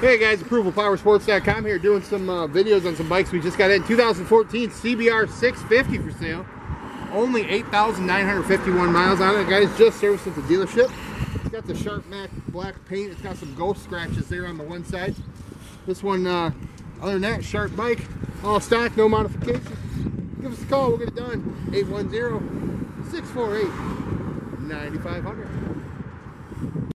Hey guys, ApprovalPowersports.com here doing some uh, videos on some bikes we just got in. 2014 CBR 650 for sale. Only 8,951 miles on it. Guys, just serviced at the dealership. It's got the sharp matte black paint. It's got some ghost scratches there on the one side. This one, uh, other than that, sharp bike. All stock, no modifications. Give us a call. We'll get it done. 810-648-9500.